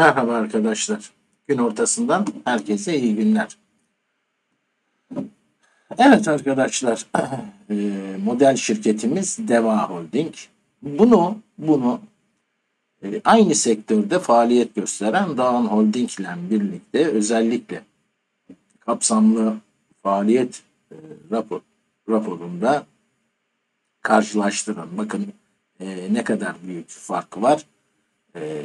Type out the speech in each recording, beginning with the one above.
Merhaba arkadaşlar. Gün ortasından herkese iyi günler. Evet arkadaşlar, e, model şirketimiz Deva Holding. Bunu bunu e, aynı sektörde faaliyet gösteren Dağın Holding ile birlikte özellikle kapsamlı faaliyet e, rapor, raporunda karşılaştırın. Bakın ne kadar büyük fark var. Ee,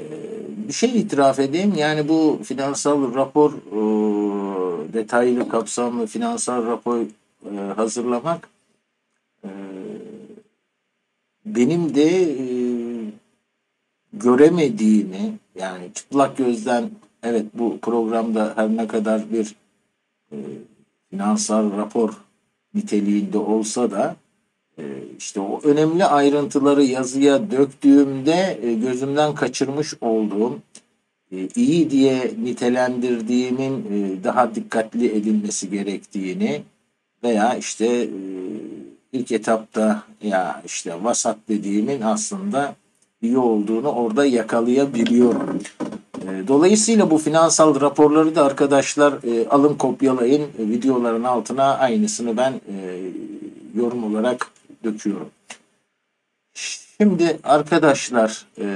bir şey itiraf edeyim. Yani bu finansal rapor e, detaylı kapsamlı finansal rapor e, hazırlamak e, benim de göremediğimi yani çıplak gözden evet bu programda her ne kadar bir finansal rapor niteliğinde olsa da işte o önemli ayrıntıları yazıya döktüğümde e, gözümden kaçırmış olduğum e, iyi diye nitelendirdiğimin e, daha dikkatli edilmesi gerektiğini veya işte ilk etapta ya işte vasat dediğimin aslında iyi olduğunu orada yakalayabiliyorum. Dolayısıyla bu finansal raporları da arkadaşlar alın kopyalayın videoların altına aynısını ben yorum olarak döküyorum. Şimdi arkadaşlar e,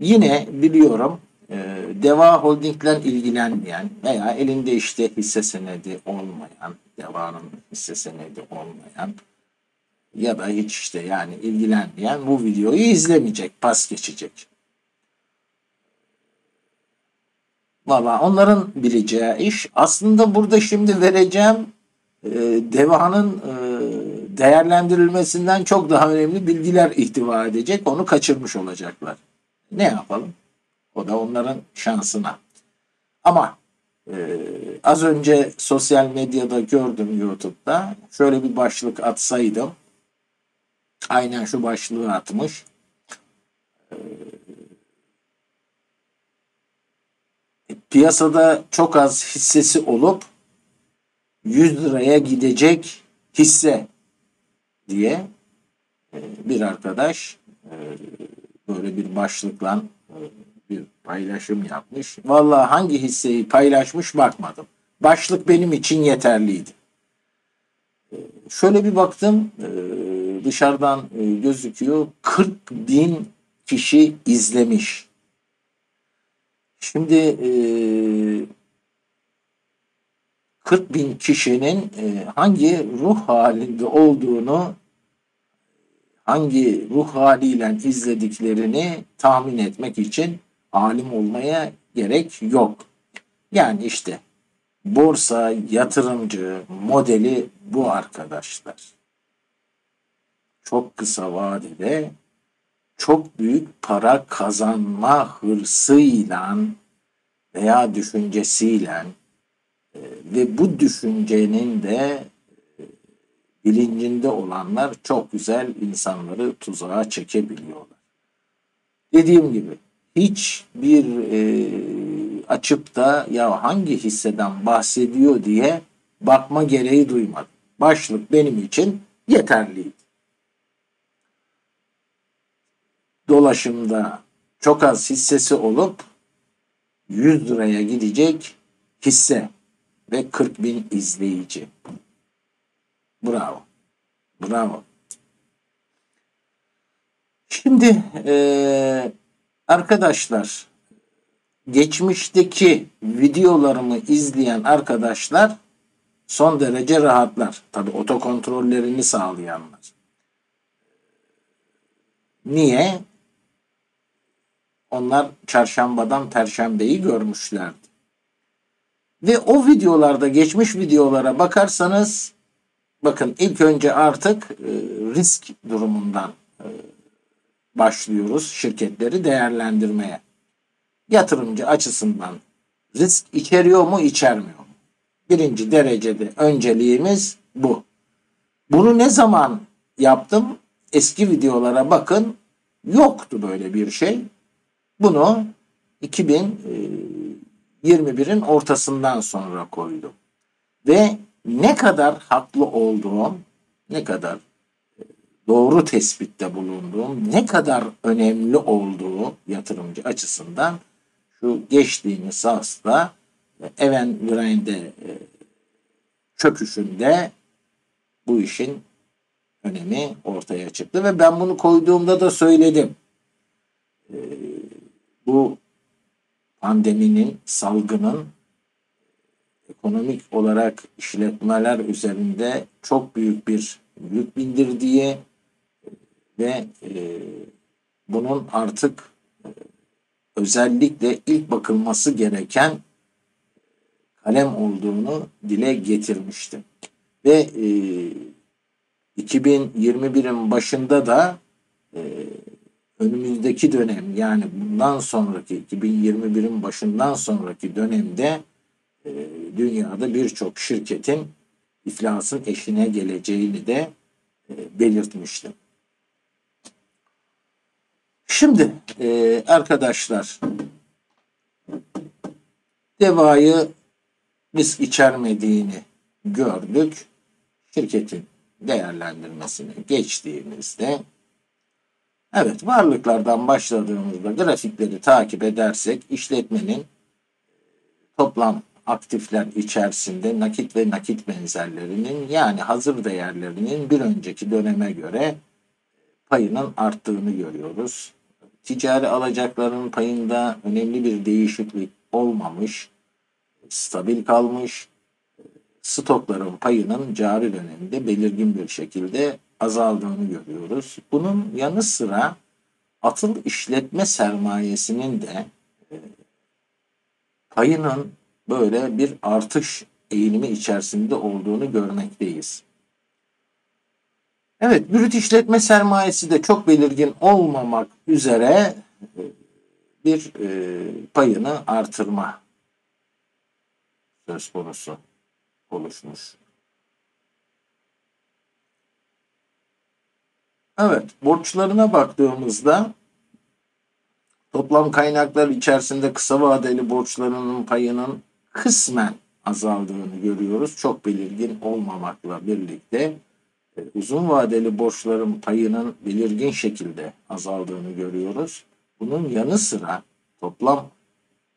yine biliyorum e, Deva Holding'le ilgilenmeyen veya elinde işte hisse senedi olmayan, Deva'nın hisse senedi olmayan ya da hiç işte yani ilgilenmeyen bu videoyu izlemeyecek, pas geçecek. Valla onların bileceği iş aslında burada şimdi vereceğim e, Deva'nın e, değerlendirilmesinden çok daha önemli bilgiler ihtiva edecek. Onu kaçırmış olacaklar. Ne yapalım? O da onların şansına. Ama e, az önce sosyal medyada gördüm YouTube'da. Şöyle bir başlık atsaydım. Aynen şu başlığı atmış. E, piyasada çok az hissesi olup 100 liraya gidecek hisse diye e, bir arkadaş e, böyle bir başlıkla e, bir paylaşım yapmış. Vallahi hangi hisseyi paylaşmış bakmadım. Başlık benim için yeterliydi. Şöyle bir baktım dışarıdan gözüküyor 40 bin kişi izlemiş. Şimdi 40 bin kişinin e, hangi ruh halinde olduğunu hangi ruh haliyle izlediklerini tahmin etmek için alim olmaya gerek yok. Yani işte borsa yatırımcı modeli bu arkadaşlar. Çok kısa vadede çok büyük para kazanma hırsıyla veya düşüncesiyle ve bu düşüncenin de e, bilincinde olanlar çok güzel insanları tuzağa çekebiliyorlar. Dediğim gibi hiçbir e, açıp da ya hangi hisseden bahsediyor diye bakma gereği duymadım. Başlık benim için yeterliydi. Dolaşımda çok az hissesi olup 100 liraya gidecek hisse ve 40 bin izleyici. Bravo. Bravo. Şimdi e, arkadaşlar geçmişteki videolarımı izleyen arkadaşlar son derece rahatlar. Tabi otokontrollerini sağlayanlar. Niye? Onlar çarşambadan perşembeyi görmüşlerdi. Ve o videolarda geçmiş videolara bakarsanız bakın ilk önce artık e, risk durumundan e, başlıyoruz şirketleri değerlendirmeye. Yatırımcı açısından risk içeriyor mu içermiyor mu? Birinci derecede önceliğimiz bu. Bunu ne zaman yaptım? Eski videolara bakın. Yoktu böyle bir şey. Bunu 2000 21'in ortasından sonra koydum. Ve ne kadar haklı olduğum, ne kadar e, doğru tespitte bulunduğum ne kadar önemli olduğu yatırımcı açısından şu geçtiğimiz hafta Even Grande e, çöküşünde bu işin önemi ortaya çıktı ve ben bunu koyduğumda da söyledim. E, bu pandeminin, salgının ekonomik olarak işletmeler üzerinde çok büyük bir yük bindirdiği ve e, bunun artık e, özellikle ilk bakılması gereken kalem olduğunu dile getirmiştim. Ve e, 2021'in başında da e, önümüzdeki dönem yani bundan sonraki 2021'in başından sonraki dönemde e, dünyada birçok şirketin iflasın eşine geleceğini de e, belirtmiştim. Şimdi e, arkadaşlar devayı risk içermediğini gördük. Şirketin değerlendirmesini geçtiğimizde evet varlıklardan başladığımızda grafikleri takip edersek işletmenin toplam aktifler içerisinde nakit ve nakit benzerlerinin yani hazır değerlerinin bir önceki döneme göre payının arttığını görüyoruz. Ticari alacakların payında önemli bir değişiklik olmamış, stabil kalmış. Stokların payının cari döneminde belirgin bir şekilde azaldığını görüyoruz. Bunun yanı sıra atıl işletme sermayesinin de e, payının böyle bir artış eğilimi içerisinde olduğunu görmekteyiz. Evet, brüt işletme sermayesi de çok belirgin olmamak üzere e, bir e, payını artırma söz konusu oluşmuş. Evet, borçlarına baktığımızda toplam kaynaklar içerisinde kısa vadeli borçlarının payının kısmen azaldığını görüyoruz. Çok belirgin olmamakla birlikte e, uzun vadeli borçların payının belirgin şekilde azaldığını görüyoruz. Bunun yanı sıra toplam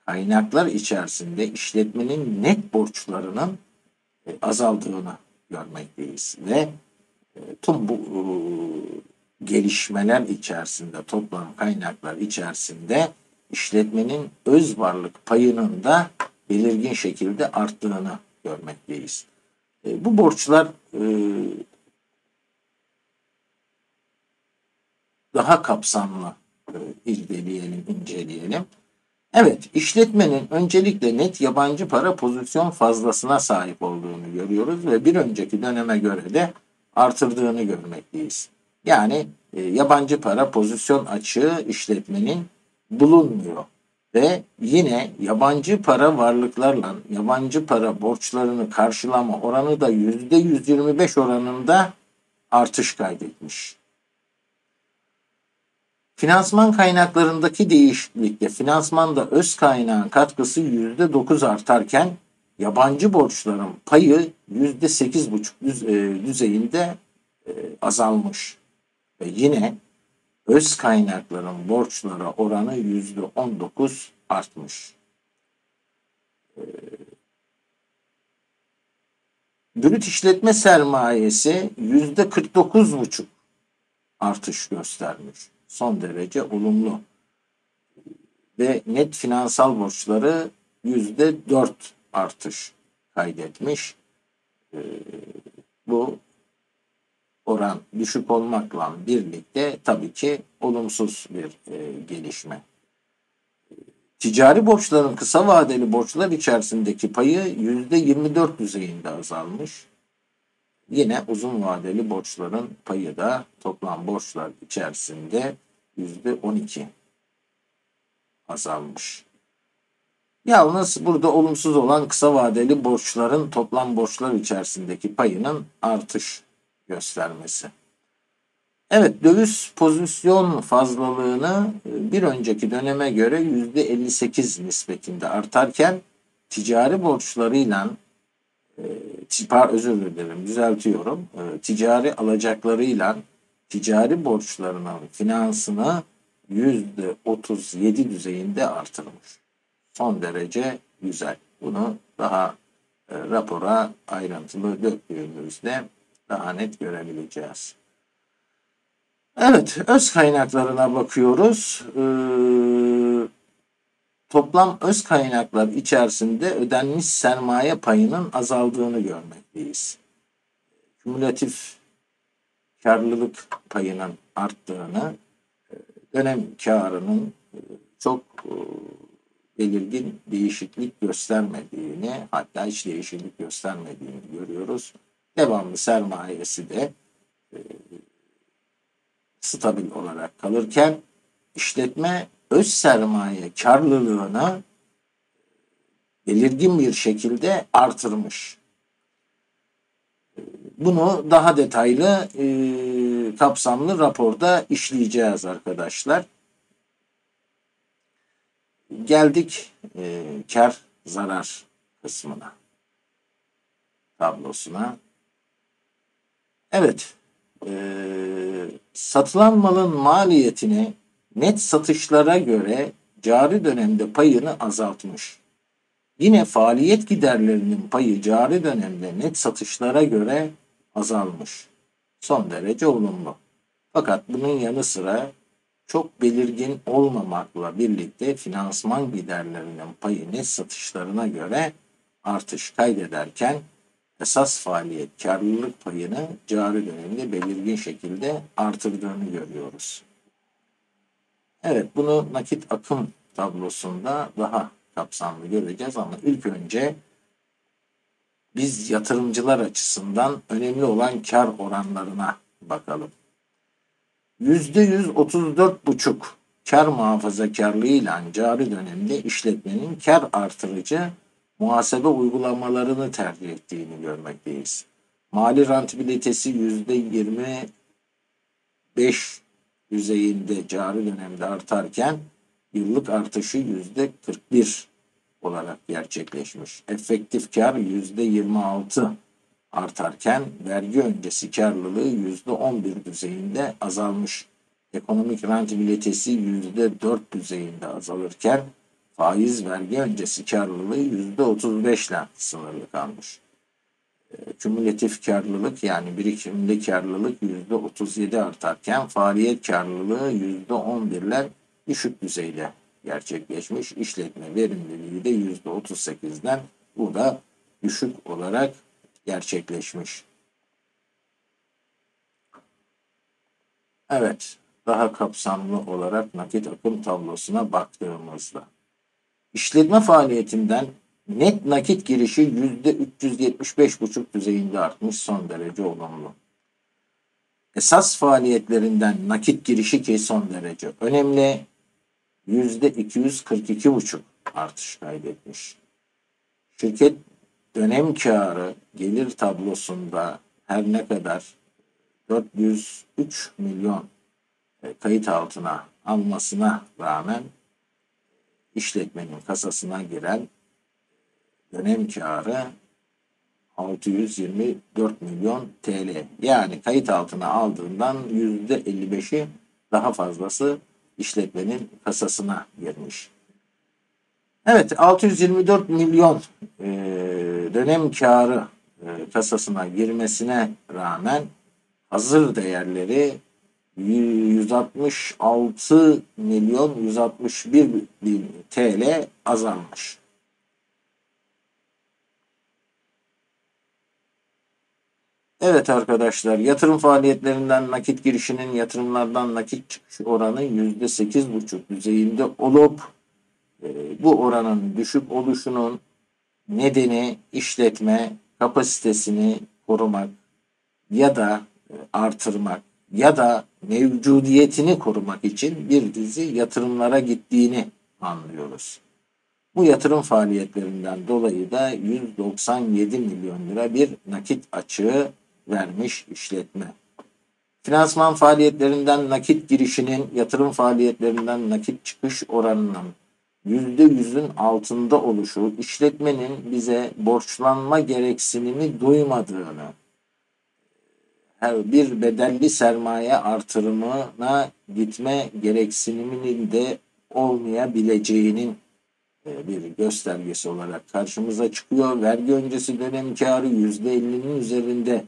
kaynaklar içerisinde işletmenin net borçlarının e, azaldığını görmekteyiz ve e, tüm bu gelişmeler içerisinde toplam kaynaklar içerisinde işletmenin öz varlık payının da belirgin şekilde arttığını görmekteyiz. Bu borçlar daha kapsamlı e, irdeleyelim, inceleyelim. Evet, işletmenin öncelikle net yabancı para pozisyon fazlasına sahip olduğunu görüyoruz ve bir önceki döneme göre de artırdığını görmekteyiz. Yani e, yabancı para pozisyon açığı işletmenin bulunmuyor ve yine yabancı para varlıklarla yabancı para borçlarını karşılama oranı da %125 oranında artış kaydetmiş. Finansman kaynaklarındaki değişiklikle finansmanda öz kaynağın katkısı %9 artarken yabancı borçların payı %8,5 e, düzeyinde e, azalmış. Ve yine öz kaynakların borçlara oranı %19 artmış. E, brüt işletme sermayesi %49,5 artış göstermiş son derece olumlu. Ve net finansal borçları yüzde dört artış kaydetmiş. Ee, bu oran düşük olmakla birlikte tabii ki olumsuz bir e, gelişme. Ticari borçların kısa vadeli borçlar içerisindeki payı yüzde 24 düzeyinde azalmış. Yine uzun vadeli borçların payı da toplam borçlar içerisinde yüzde 12 azalmış. Yalnız burada olumsuz olan kısa vadeli borçların toplam borçlar içerisindeki payının artış göstermesi. Evet döviz pozisyon fazlalığını e, bir önceki döneme göre %58 nispetinde artarken ticari borçlarıyla e, özür dilerim düzeltiyorum. E, ticari alacaklarıyla ticari borçlarının finansını yüzde 37 düzeyinde artırmış. Son derece güzel. Bunu daha rapora ayrıntılı döktüğümüzde daha net görebileceğiz. Evet, öz kaynaklarına bakıyoruz. Ee, toplam öz kaynaklar içerisinde ödenmiş sermaye payının azaldığını görmekteyiz. Kümülatif karlılık payının arttığını, e, dönem karının e, çok e, belirgin değişiklik göstermediğini, hatta hiç değişiklik göstermediğini görüyoruz. Devamlı sermayesi de stabil olarak kalırken işletme öz sermaye karlılığını belirgin bir şekilde artırmış. Bunu daha detaylı e, kapsamlı raporda işleyeceğiz arkadaşlar. Geldik e, kar zarar kısmına tablosuna. Evet, e, satılan malın maliyetini net satışlara göre cari dönemde payını azaltmış. Yine faaliyet giderlerinin payı cari dönemde net satışlara göre azalmış. Son derece olumlu. Fakat bunun yanı sıra çok belirgin olmamakla birlikte finansman giderlerinin payı net satışlarına göre artış kaydederken esas faaliyet karlılık payını cari dönemde belirgin şekilde artırdığını görüyoruz. Evet bunu nakit akım tablosunda daha kapsamlı göreceğiz ama ilk önce biz yatırımcılar açısından önemli olan kar oranlarına bakalım. %134,5 kar muhafazakarlığıyla cari dönemde işletmenin kar artırıcı muhasebe uygulamalarını tercih ettiğini görmekteyiz. Mali rentabilitesi %25 düzeyinde cari dönemde artarken yıllık artışı %41 olarak gerçekleşmiş. Efektif kar %26 artarken vergi öncesi karlılığı %11 düzeyinde azalmış. Ekonomik rentabilitesi %4 düzeyinde azalırken faiz vergi öncesi karlılığı %35 ile sınırlı kalmış. E, kümülatif karlılık yani birikimli karlılık %37 artarken faaliyet karlılığı %11 ile düşük düzeyde gerçekleşmiş. İşletme verimliliği de %38'den bu da düşük olarak gerçekleşmiş. Evet, daha kapsamlı olarak nakit akım tablosuna baktığımızda işletme faaliyetinden net nakit girişi %375,5 düzeyinde artmış son derece olumlu. Esas faaliyetlerinden nakit girişi ki son derece önemli %242,5 artış kaydetmiş. Şirket dönem karı gelir tablosunda her ne kadar 403 milyon e, kayıt altına almasına rağmen işletmenin kasasına giren dönem karı 624 milyon TL. Yani kayıt altına aldığından %55'i daha fazlası işletmenin kasasına girmiş. Evet 624 milyon e, dönem karı e, kasasına girmesine rağmen hazır değerleri 166 milyon 161 bin TL azalmış. Evet arkadaşlar yatırım faaliyetlerinden nakit girişinin yatırımlardan nakit çıkış oranı %8,5 düzeyinde olup e, bu oranın düşük oluşunun nedeni işletme kapasitesini korumak ya da e, artırmak ya da mevcudiyetini korumak için bir dizi yatırımlara gittiğini anlıyoruz. Bu yatırım faaliyetlerinden dolayı da 197 milyon lira bir nakit açığı vermiş işletme. Finansman faaliyetlerinden nakit girişinin yatırım faaliyetlerinden nakit çıkış oranının %100'ün altında oluşu işletmenin bize borçlanma gereksinimi duymadığını bir bedelli sermaye artırımına gitme gereksiniminin de olmayabileceğinin e, bir göstergesi olarak karşımıza çıkıyor. Vergi öncesi dönem karı %50'nin üzerinde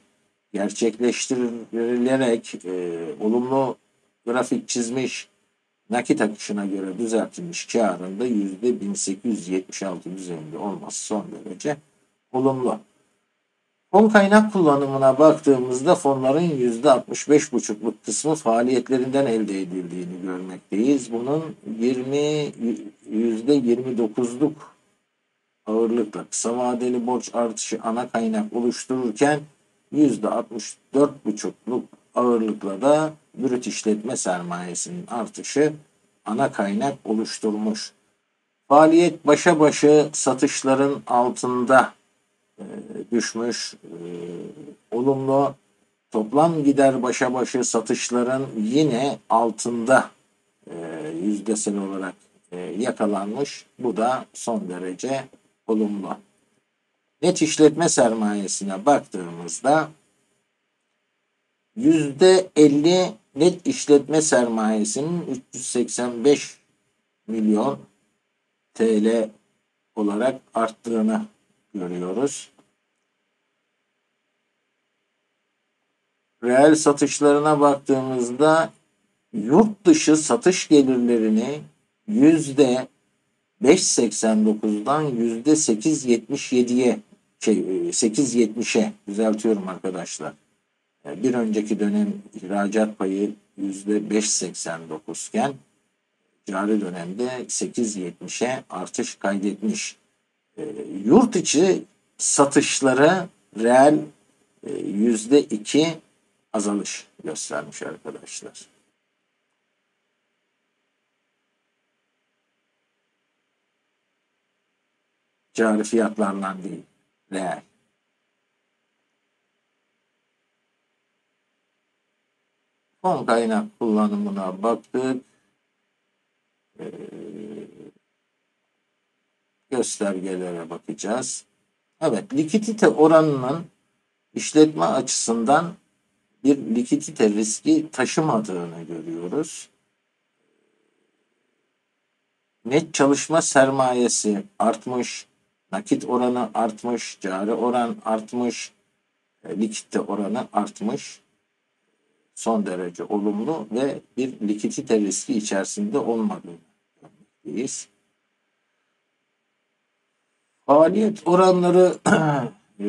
gerçekleştirilerek e, olumlu grafik çizmiş nakit akışına göre düzeltilmiş karında %1876 düzeyinde olması son derece olumlu. Fon kaynak kullanımına baktığımızda fonların %65,5'luk kısmı faaliyetlerinden elde edildiğini görmekteyiz. Bunun 20 %29'luk ağırlıkla kısa vadeli borç artışı ana kaynak oluştururken %64,5'luk ağırlıkla da brüt işletme sermayesinin artışı ana kaynak oluşturmuş. Faaliyet başa başı satışların altında e, düşmüş. E, olumlu toplam gider başa başı satışların yine altında e, yüzdesel olarak e, yakalanmış. Bu da son derece olumlu. Net işletme sermayesine baktığımızda %50 net işletme sermayesinin 385 milyon TL olarak arttığını görüyoruz. Reel satışlarına baktığımızda yurt dışı satış gelirlerini yüzde 5.89'dan yüzde 8.77'ye şey 8.70'e düzeltiyorum arkadaşlar. Bir önceki dönem ihracat payı yüzde 5.89 iken cari dönemde 8.70'e artış kaydetmiş. E, yurt içi satışları reel e, yüzde iki azalış göstermiş arkadaşlar. Cari fiyatlarla değil, reel. Fon kaynak kullanımına baktık. Ee, göstergelere bakacağız. Evet, likidite oranının işletme açısından bir likidite riski taşımadığını görüyoruz. Net çalışma sermayesi artmış, nakit oranı artmış, cari oran artmış, e, likidite oranı artmış. Son derece olumlu ve bir likidite riski içerisinde olmadığını görmekteyiz. Faaliyet oranları e,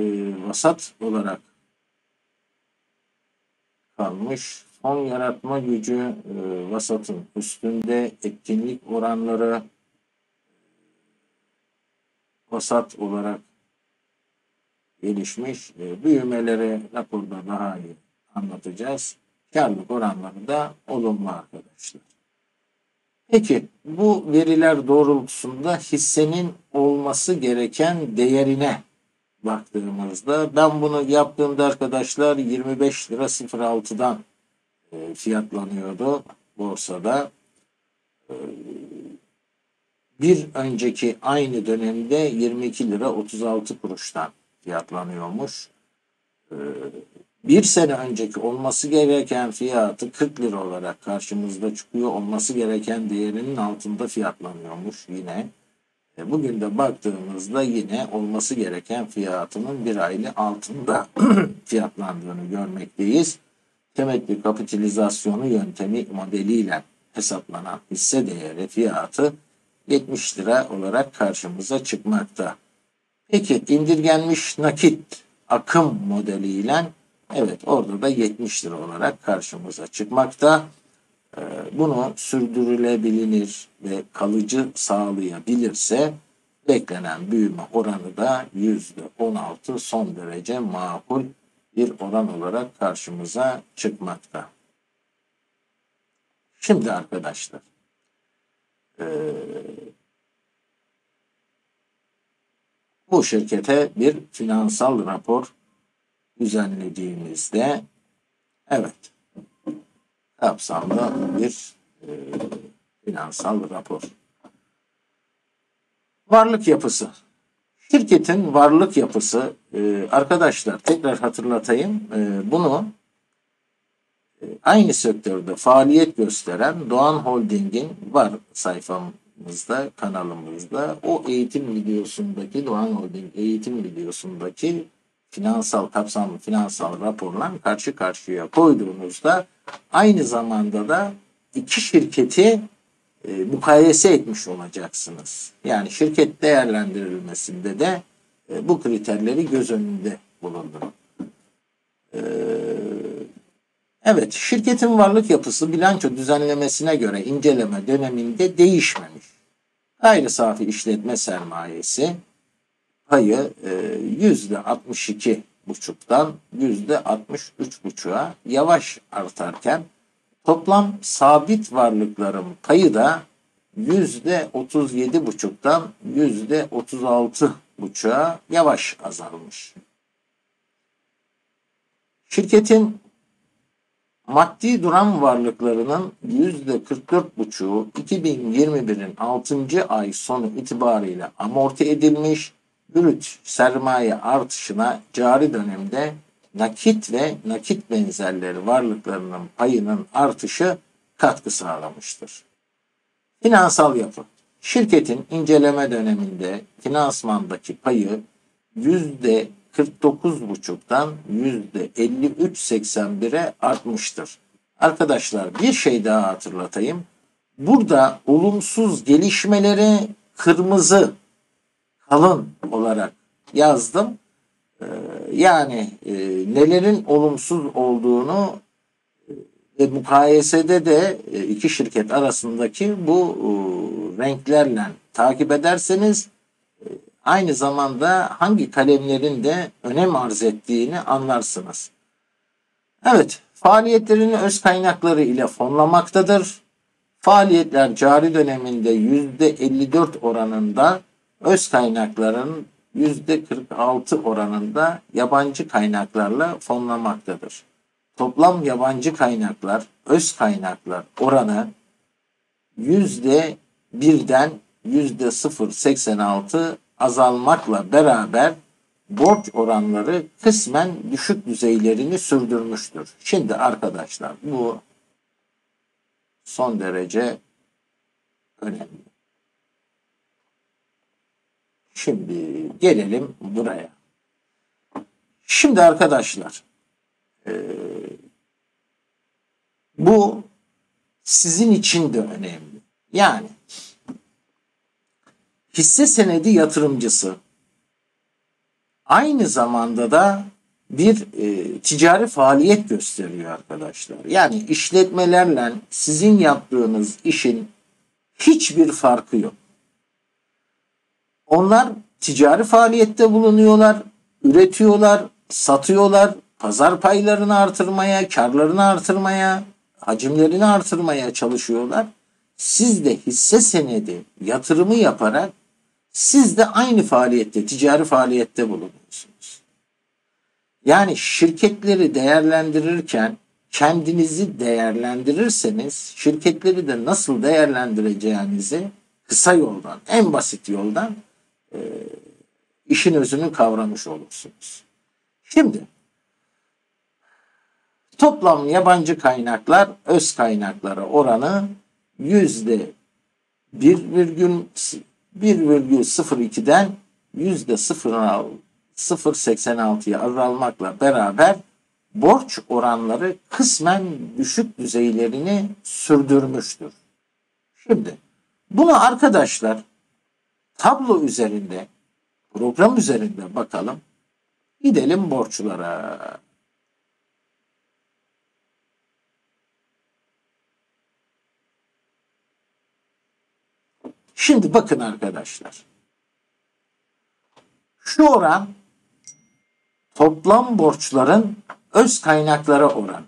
vasat olarak kalmış. Fon yaratma gücü e, vasatın üstünde etkinlik oranları vasat olarak gelişmiş. E, büyümeleri raporda daha iyi anlatacağız. Karlılık oranları da olumlu arkadaşlar. Peki bu veriler doğrultusunda hissenin olması gereken değerine baktığımızda ben bunu yaptığımda arkadaşlar 25 lira 06'dan e, fiyatlanıyordu borsada. E, bir önceki aynı dönemde 22 lira 36 kuruştan fiyatlanıyormuş. E, bir sene önceki olması gereken fiyatı 40 lira olarak karşımızda çıkıyor. Olması gereken değerinin altında fiyatlanıyormuş yine. E, bugün de baktığımızda yine olması gereken fiyatının bir aylı altında fiyatlandığını görmekteyiz. Temettü kapitalizasyonu yöntemi modeliyle hesaplanan hisse değeri fiyatı 70 lira olarak karşımıza çıkmakta. Peki indirgenmiş nakit akım modeliyle evet orada da 70 lira olarak karşımıza çıkmakta. Ee, bunu sürdürülebilir ve kalıcı sağlayabilirse beklenen büyüme oranı da %16 son derece makul bir oran olarak karşımıza çıkmakta. Şimdi arkadaşlar e, bu şirkete bir finansal rapor düzenlediğimizde evet kapsamlı bir e, finansal rapor. Varlık yapısı. Şirketin varlık yapısı e, arkadaşlar tekrar hatırlatayım. E, bunu aynı sektörde faaliyet gösteren Doğan Holding'in var sayfamızda, kanalımızda. O eğitim videosundaki, Doğan Holding eğitim videosundaki finansal kapsamlı finansal raporla karşı karşıya koyduğunuzda aynı zamanda da iki şirketi e, mukayese etmiş olacaksınız. Yani şirket değerlendirilmesinde de e, bu kriterleri göz önünde bulundurun. E, evet, şirketin varlık yapısı bilanço düzenlemesine göre inceleme döneminde değişmemiş. Gayri safi işletme sermayesi payı yüzde 62 buçuktan yüzde 63 buçuğa yavaş artarken Toplam sabit varlıkların payı da yüzde 37 buçuktan yüzde 36 buçuğa yavaş azalmış. Şirketin maddi duran varlıklarının yüzde 44 buçuğu 2021'in 6. ay sonu itibariyle amorti edilmiş, brüt sermaye artışına cari dönemde nakit ve nakit benzerleri varlıklarının payının artışı katkı sağlamıştır. Finansal yapı Şirketin inceleme döneminde finansmandaki payı yüzde 49,5'tan yüzde 53,81'e artmıştır. Arkadaşlar bir şey daha hatırlatayım. Burada olumsuz gelişmeleri kırmızı kalın olarak yazdım. Ee, yani e, nelerin olumsuz olduğunu e, ve mukayesede de e, iki şirket arasındaki bu renklerle takip ederseniz aynı zamanda hangi kalemlerin de önem arz ettiğini anlarsınız. Evet, faaliyetlerini öz kaynakları ile fonlamaktadır. Faaliyetler cari döneminde %54 oranında öz kaynakların %46 oranında yabancı kaynaklarla fonlamaktadır. Toplam yabancı kaynaklar, öz kaynaklar oranı %1'den %0.86 azalmakla beraber borç oranları kısmen düşük düzeylerini sürdürmüştür. Şimdi arkadaşlar bu son derece önemli. Şimdi gelelim buraya. Şimdi arkadaşlar e, bu sizin için de önemli. Yani hisse senedi yatırımcısı aynı zamanda da bir e, ticari faaliyet gösteriyor arkadaşlar. Yani işletmelerle sizin yaptığınız işin hiçbir farkı yok. Onlar ticari faaliyette bulunuyorlar, üretiyorlar, satıyorlar, pazar paylarını artırmaya, karlarını artırmaya, hacimlerini artırmaya çalışıyorlar. Siz de hisse senedi yatırımı yaparak siz de aynı faaliyette, ticari faaliyette bulunuyorsunuz. Yani şirketleri değerlendirirken kendinizi değerlendirirseniz şirketleri de nasıl değerlendireceğinizi kısa yoldan, en basit yoldan e, işin özünü kavramış olursunuz. Şimdi toplam yabancı kaynaklar öz kaynaklara oranı yüzde 1,02'den yüzde 0.86'ya azalmakla beraber borç oranları kısmen düşük düzeylerini sürdürmüştür. Şimdi bunu arkadaşlar tablo üzerinde, program üzerinde bakalım. Gidelim borçlara. Şimdi bakın arkadaşlar. Şu oran toplam borçların öz kaynaklara oran.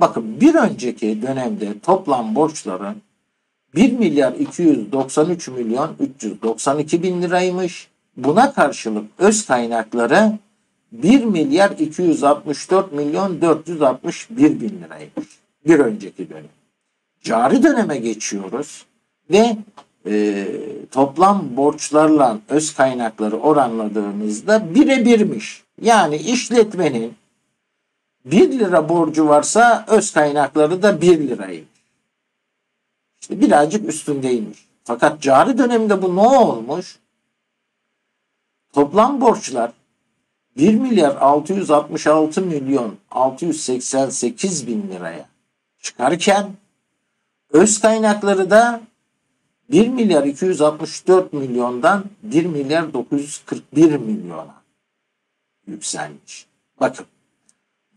Bakın bir önceki dönemde toplam borçların 1 milyar 293 milyon 392 bin liraymış. Buna karşılık öz kaynakları 1 milyar 264 milyon 461 bin liraymış. Bir önceki dönem. Cari döneme geçiyoruz ve e, toplam borçlarla öz kaynakları oranladığımızda birebirmiş. Yani işletmenin 1 lira borcu varsa öz kaynakları da 1 liraymış. İşte birazcık üstündeymiş. Fakat cari döneminde bu ne olmuş? Toplam borçlar 1 milyar 666 milyon 688 bin liraya çıkarken öz kaynakları da 1 milyar 264 milyondan 1 milyar 941 milyona yükselmiş. Bakın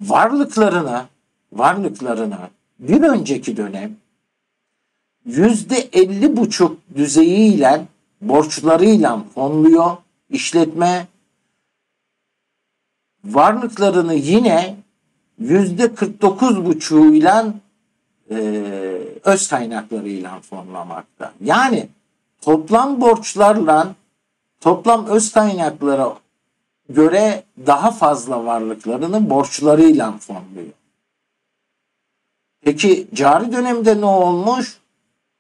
varlıklarına varlıklarına bir önceki dönem yüzde elli buçuk düzeyiyle borçlarıyla fonluyor işletme varlıklarını yine yüzde kırk dokuz buçuğuyla e, öz kaynaklarıyla fonlamakta. Yani toplam borçlarla toplam öz kaynaklara göre daha fazla varlıklarını borçlarıyla fonluyor. Peki cari dönemde ne olmuş?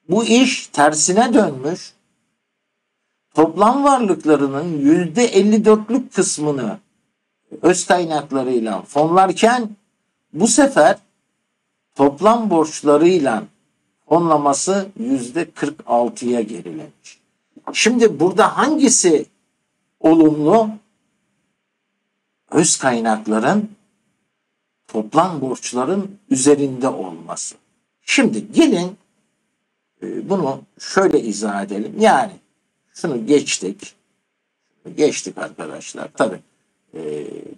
Bu iş tersine dönmüş. Toplam varlıklarının yüzde 54'lük kısmını öz kaynaklarıyla fonlarken bu sefer toplam borçlarıyla fonlaması yüzde 46'ya gerilemiş. Şimdi burada hangisi olumlu? Öz kaynakların toplam borçların üzerinde olması. Şimdi gelin bunu şöyle izah edelim. Yani şunu geçtik. Geçtik arkadaşlar. Tabi e,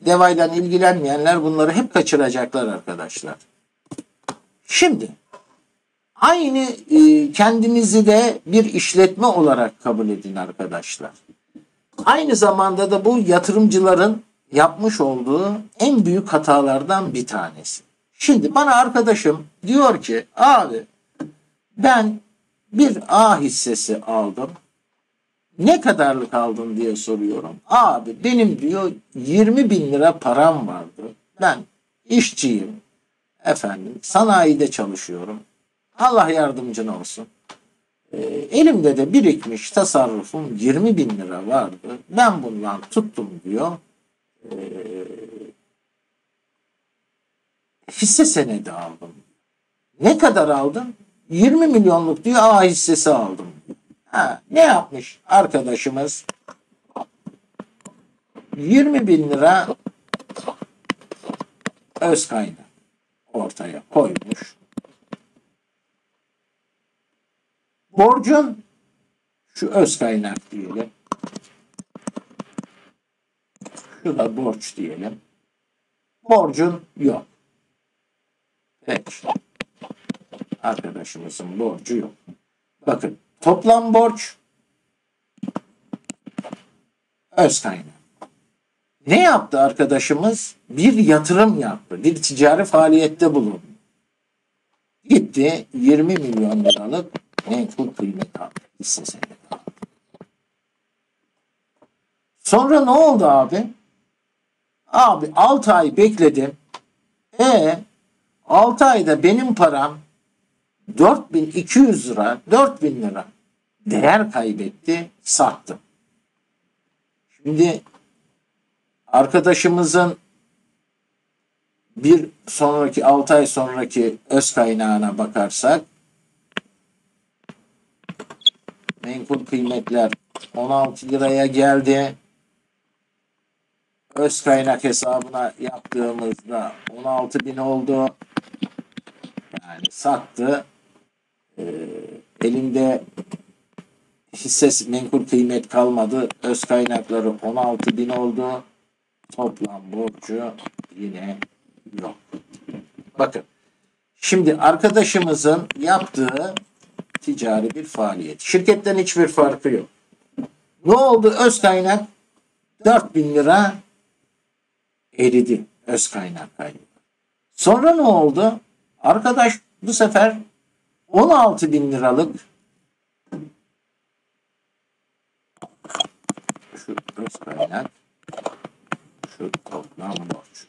devayla ilgilenmeyenler bunları hep kaçıracaklar arkadaşlar. Şimdi aynı e, kendinizi de bir işletme olarak kabul edin arkadaşlar. Aynı zamanda da bu yatırımcıların yapmış olduğu en büyük hatalardan bir tanesi. Şimdi bana arkadaşım diyor ki abi ben bir A hissesi aldım. Ne kadarlık aldın diye soruyorum. Abi benim diyor 20 bin lira param vardı. Ben işçiyim. Efendim sanayide çalışıyorum. Allah yardımcın olsun. E, elimde de birikmiş tasarrufum 20 bin lira vardı. Ben bundan tuttum diyor. E, hisse senedi aldım. Ne kadar aldın? 20 milyonluk diyor A hissesi aldım. Ha, ne yapmış arkadaşımız? 20 bin lira öz kaynak ortaya koymuş. Borcun şu öz kaynak diyelim. Şu da borç diyelim. Borcun yok. Peki arkadaşımızın borcu yok. Bakın toplam borç öz kaynak. Ne yaptı arkadaşımız? Bir yatırım yaptı. Bir ticari faaliyette bulundu. Gitti 20 milyon liralık menkul kıymet aldı. Hisse aldı. Sonra ne oldu abi? Abi 6 ay bekledim. E 6 ayda benim param 4200 lira, 4000 lira değer kaybetti, sattım. Şimdi arkadaşımızın bir sonraki 6 ay sonraki öz kaynağına bakarsak menkul kıymetler 16 liraya geldi. Öz kaynak hesabına yaptığımızda 16 bin oldu. Yani sattı e, elinde hisse menkul kıymet kalmadı. Öz kaynakları 16 bin oldu. Toplam borcu yine yok. Bakın. Şimdi arkadaşımızın yaptığı ticari bir faaliyet. Şirketten hiçbir farkı yok. Ne oldu? Öz kaynak 4 bin lira eridi. Öz kaynak kaybı. Sonra ne oldu? Arkadaş bu sefer 16 bin liralık şu öz kaynak şu toplam borç.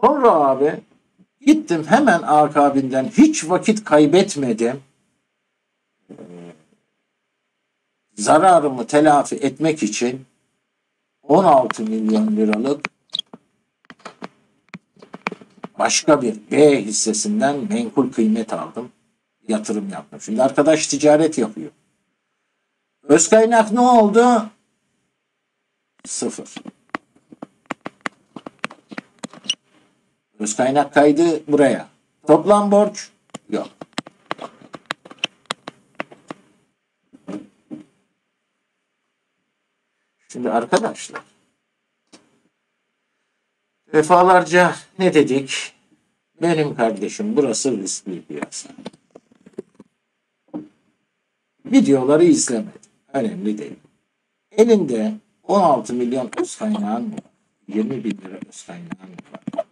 Sonra abi gittim hemen akabinden hiç vakit kaybetmedim. Ee, zararımı telafi etmek için 16 milyon liralık başka bir B hissesinden menkul kıymet aldım. Yatırım yaptım. Şimdi arkadaş ticaret yapıyor. Öz kaynak ne oldu? Sıfır. Öz kaynak kaydı buraya. Toplam borç yok. Şimdi arkadaşlar defalarca ne dedik? Benim kardeşim burası riskli piyasa. Videoları izlemedim. Önemli değil. Elinde 16 milyon öz kaynağın var. 20 bin lira öz kaynağın var.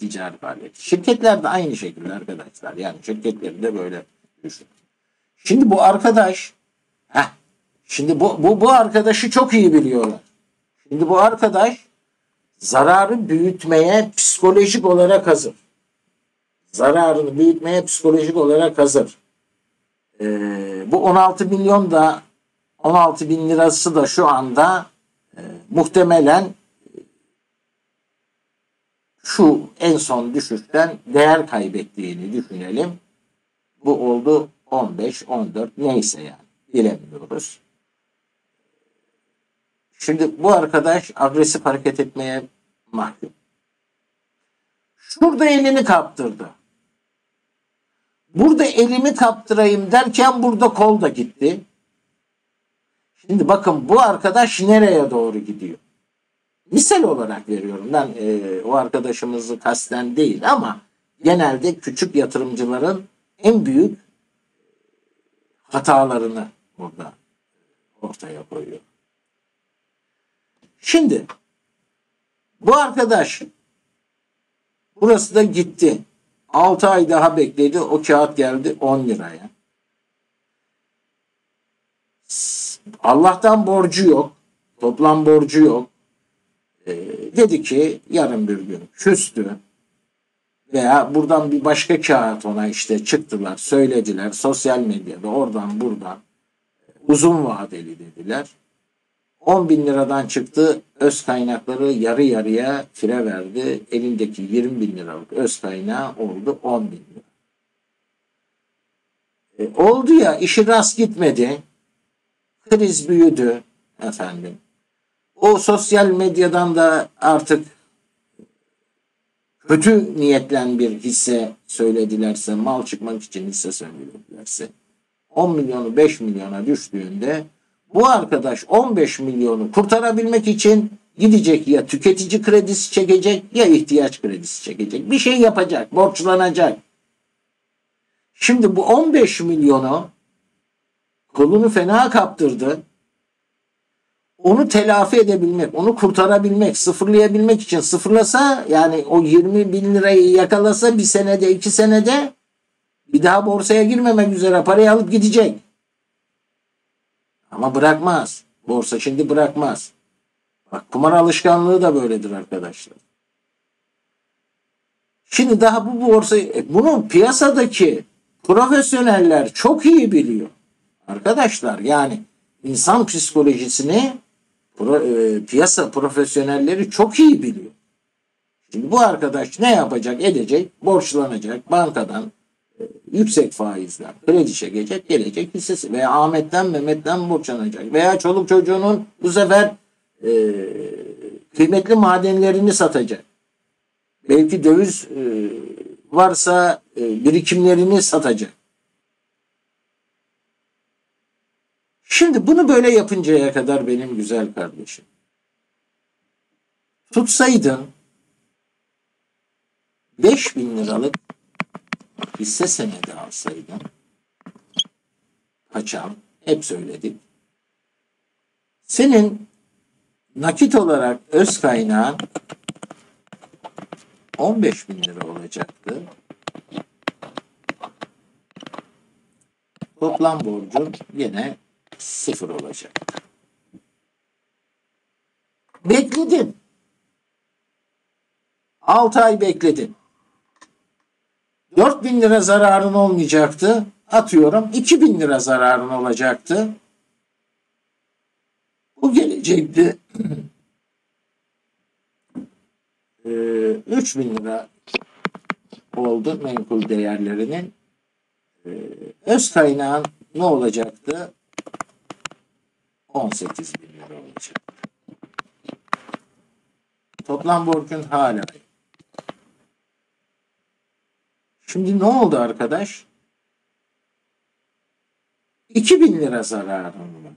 Ticari faaliyet. Şirketler de aynı şekilde arkadaşlar. Yani şirketleri de böyle düşün. Şimdi bu arkadaş heh, şimdi bu, bu, bu arkadaşı çok iyi biliyorlar. Şimdi bu arkadaş zararı büyütmeye psikolojik olarak hazır. Zararını büyütmeye psikolojik olarak hazır. Ee, bu 16 milyon da 16 bin lirası da şu anda e, muhtemelen şu en son düşüşten değer kaybettiğini düşünelim. Bu oldu 15, 14 neyse yani bilemiyoruz. Şimdi bu arkadaş agresif hareket etmeye mahkum. Şurada elini kaptırdı. Burada elimi kaptırayım derken burada kol da gitti. Şimdi bakın bu arkadaş nereye doğru gidiyor? Misal olarak veriyorum. Ben e, o arkadaşımızı kasten değil ama genelde küçük yatırımcıların en büyük hatalarını burada ortaya koyuyor. Şimdi bu arkadaş burası da gitti. 6 ay daha bekledi. O kağıt geldi 10 liraya. Allah'tan borcu yok. Toplam borcu yok. Ee, dedi ki yarın bir gün küstü veya buradan bir başka kağıt ona işte çıktılar, söylediler sosyal medyada oradan buradan uzun vadeli dediler. 10 bin liradan çıktı. Öz kaynakları yarı yarıya fire verdi. Elindeki 20 bin liralık öz kaynağı oldu 10 bin lira. E, oldu ya işi rast gitmedi. Kriz büyüdü efendim. O sosyal medyadan da artık kötü niyetlen bir hisse söyledilerse, mal çıkmak için hisse söyledilerse 10 milyonu 5 milyona düştüğünde bu arkadaş 15 milyonu kurtarabilmek için gidecek ya tüketici kredisi çekecek ya ihtiyaç kredisi çekecek. Bir şey yapacak, borçlanacak. Şimdi bu 15 milyonu kolunu fena kaptırdı. Onu telafi edebilmek, onu kurtarabilmek, sıfırlayabilmek için sıfırlasa yani o 20 bin lirayı yakalasa bir senede iki senede bir daha borsaya girmemek üzere parayı alıp gidecek. Ama bırakmaz. Borsa şimdi bırakmaz. Bak kumar alışkanlığı da böyledir arkadaşlar. Şimdi daha bu borsayı, e, bunu piyasadaki profesyoneller çok iyi biliyor. Arkadaşlar yani insan psikolojisini e, piyasa profesyonelleri çok iyi biliyor. Şimdi bu arkadaş ne yapacak edecek? Borçlanacak bankadan yüksek faizler kredi çekecek gelecek hissesi veya Ahmet'ten Mehmet'ten borçlanacak veya çoluk çocuğunun bu sefer e, kıymetli madenlerini satacak. Belki döviz e, varsa e, birikimlerini satacak. Şimdi bunu böyle yapıncaya kadar benim güzel kardeşim. Tutsaydın 5000 liralık hisse senedi alsaydın kaçam hep söyledik. Senin nakit olarak öz kaynağın 15 bin lira olacaktı. Toplam borcun yine sıfır olacak. Bekledin. 6 ay bekledin. 4 bin lira zararın olmayacaktı atıyorum 2000 lira zararın olacaktı. Bu gelecekti. e, 3000 lira oldu menkul değerlerinin. E, öz kaynağın ne olacaktı? 18 bin lira olacak. Toplam borcun hala. Şimdi ne oldu arkadaş? 2000 lira zararın var.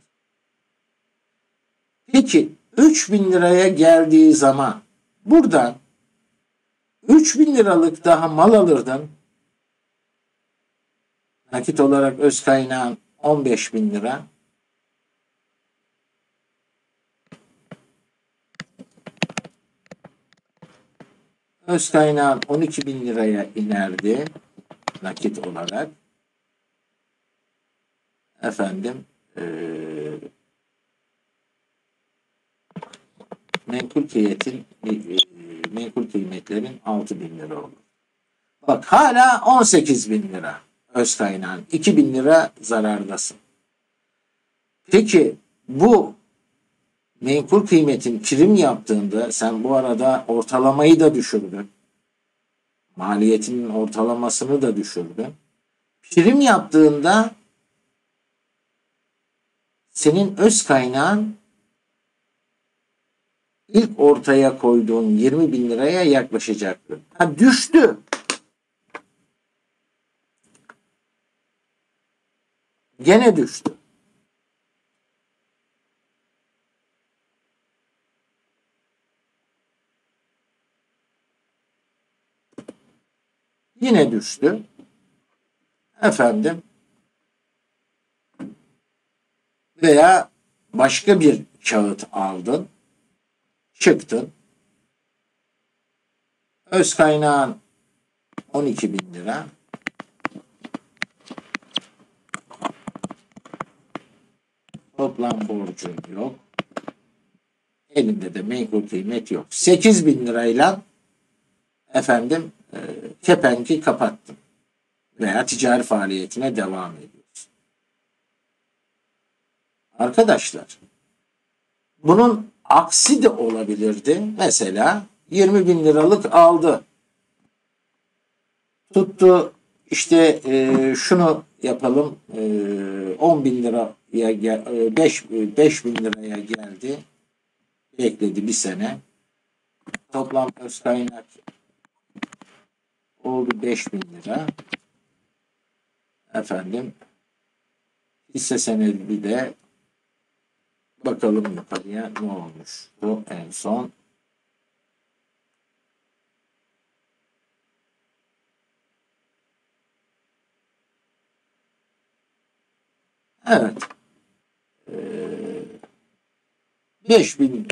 Peki 3000 liraya geldiği zaman buradan 3000 liralık daha mal alırdın. Nakit olarak öz kaynağın 15 bin lira. Öz kaynağın 12 bin liraya inerdi nakit olarak. Efendim ee, menkul kıymetin e, menkul kıymetlerin 6 bin lira olur. Bak hala 18 bin lira öz kaynağın. 2 bin lira zarardasın. Peki bu menkul kıymetin prim yaptığında sen bu arada ortalamayı da düşürdün. Maliyetinin ortalamasını da düşürdün. Prim yaptığında senin öz kaynağın ilk ortaya koyduğun 20 bin liraya yaklaşacaktı. Ha düştü. Gene düştü. Yine düştü. Efendim veya başka bir kağıt aldın, çıktın. Öz kaynağın 12 bin lira. Toplam borcun yok. Elinde de menkul kıymet yok. 8 bin lirayla efendim e, kepenki kapattım. Veya ticari faaliyetine devam ediyorsun. Arkadaşlar bunun aksi de olabilirdi. Mesela 20 bin liralık aldı. Tuttu işte e, şunu yapalım e, 10 bin liraya gel, 5, 5 bin liraya geldi. Bekledi bir sene. Toplam öz kaynak oldu 5 bin lira. Efendim hisse senedi de bakalım yukarıya ne olmuş. Bu en son Evet. Ee, 5000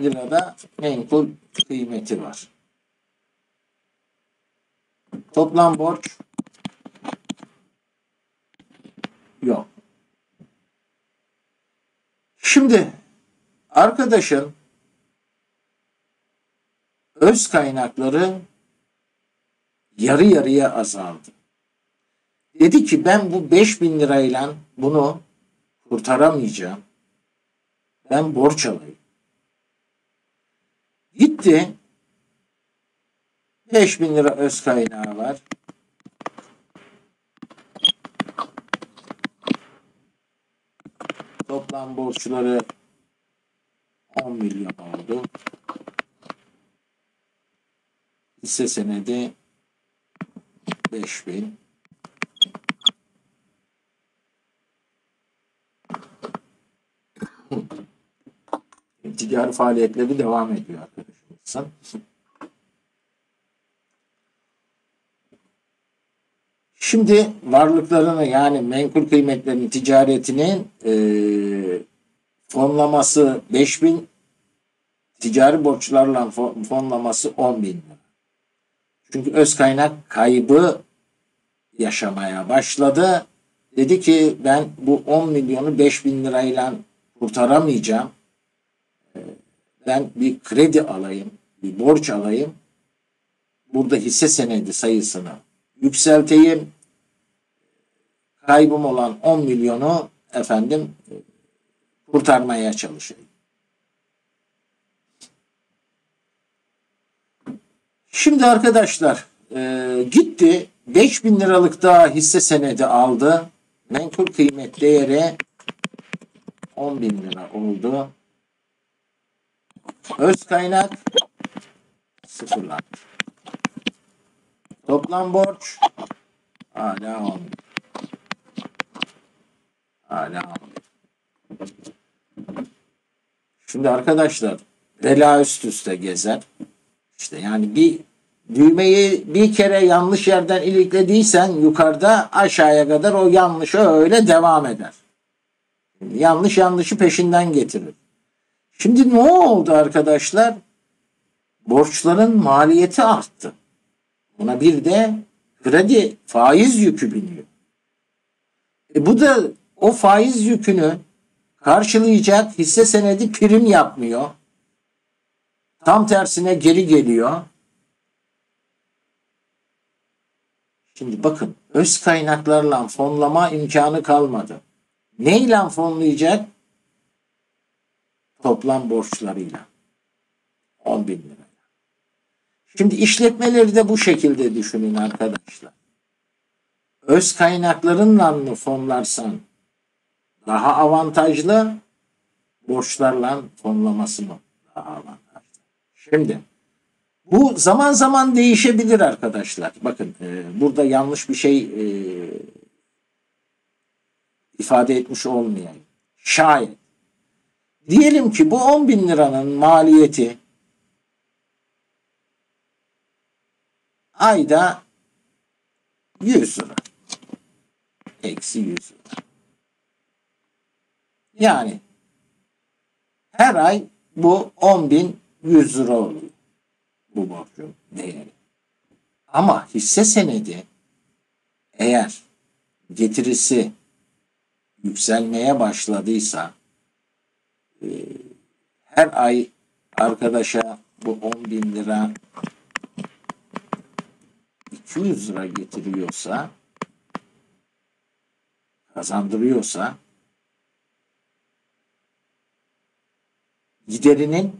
lirada menkul kıymeti var. Toplam borç yok. Şimdi arkadaşın öz kaynakları yarı yarıya azaldı. Dedi ki ben bu 5000 lirayla bunu kurtaramayacağım. Ben borç alayım. Gitti 5000 lira öz kaynağı var. Toplam borçları 10 milyon oldu. Hisse senedi 5000. ticari faaliyetleri devam ediyor arkadaşımızın. Şimdi varlıklarını yani menkul kıymetlerin ticaretinin e, fonlaması 5000 ticari borçlarla fonlaması 10 bin. Çünkü öz kaynak kaybı yaşamaya başladı. Dedi ki ben bu 10 milyonu 5 bin lirayla kurtaramayacağım. E, ben bir kredi alayım, bir borç alayım. Burada hisse senedi sayısını yükselteyim kaybım olan 10 milyonu efendim kurtarmaya çalışayım. Şimdi arkadaşlar e, gitti 5000 liralık daha hisse senedi aldı. Menkul kıymet değeri 10 bin lira oldu. Öz kaynak sıfırlandı. Toplam borç hala 10 Hala 10 Şimdi arkadaşlar bela üst üste gezer. İşte yani bir düğmeyi bir kere yanlış yerden iliklediysen yukarıda aşağıya kadar o yanlış öyle devam eder. Yanlış yanlışı peşinden getirir. Şimdi ne oldu arkadaşlar? Borçların maliyeti arttı. Buna bir de kredi faiz yükü biniyor. E bu da o faiz yükünü karşılayacak hisse senedi prim yapmıyor. Tam tersine geri geliyor. Şimdi bakın öz kaynaklarla fonlama imkanı kalmadı. Neyle fonlayacak? Toplam borçlarıyla. 10 bin lira. Şimdi işletmeleri de bu şekilde düşünün arkadaşlar. Öz kaynaklarınla mı fonlarsan daha avantajlı, borçlarla fonlaması mı daha avantajlı? Şimdi bu zaman zaman değişebilir arkadaşlar. Bakın e, burada yanlış bir şey e, ifade etmiş olmayayım. Şayet. Diyelim ki bu 10 bin liranın maliyeti ayda 100 lira. Eksi 100 lira. Yani her ay bu 10 bin 100 lira oluyor. Bu borcun değeri. Ama hisse senedi eğer getirisi yükselmeye başladıysa e, her ay arkadaşa bu 10 bin lira 200 lira getiriyorsa kazandırıyorsa giderinin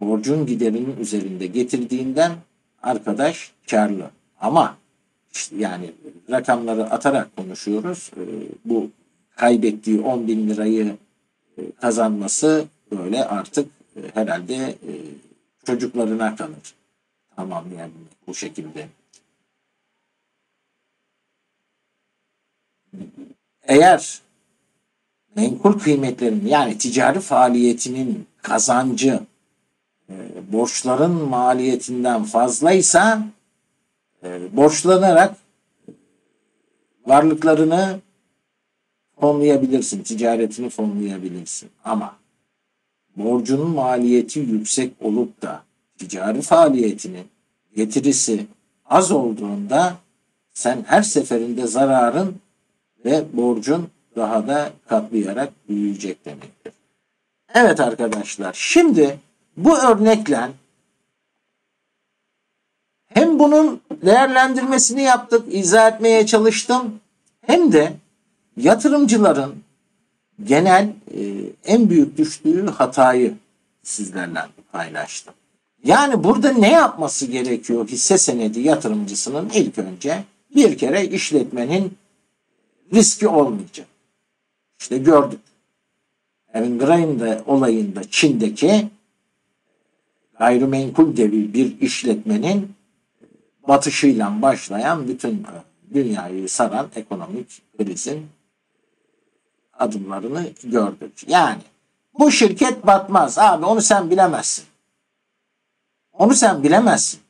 borcun giderinin üzerinde getirdiğinden arkadaş karlı. Ama işte yani rakamları atarak konuşuyoruz. Ee, bu kaybettiği 10 bin lirayı e, kazanması böyle artık e, herhalde e, çocuklarına kalır. Tamamlayabilmek bu şekilde. Eğer menkul kıymetlerin yani ticari faaliyetinin kazancı e, borçların maliyetinden fazlaysa e, borçlanarak varlıklarını fonlayabilirsin, ticaretini fonlayabilirsin. Ama borcunun maliyeti yüksek olup da ticari faaliyetinin getirisi az olduğunda sen her seferinde zararın ve borcun daha da katlayarak büyüyecek demektir. Evet arkadaşlar şimdi bu örnekle hem bunun değerlendirmesini yaptık, izah etmeye çalıştım hem de yatırımcıların genel e, en büyük düştüğü hatayı sizlerle paylaştım. Yani burada ne yapması gerekiyor hisse senedi yatırımcısının ilk önce bir kere işletmenin riski olmayacak. İşte gördük. Erin Graham olayında Çin'deki gayrimenkul devi bir işletmenin batışıyla başlayan bütün dünyayı saran ekonomik krizin adımlarını gördük. Yani bu şirket batmaz abi onu sen bilemezsin. Onu sen bilemezsin.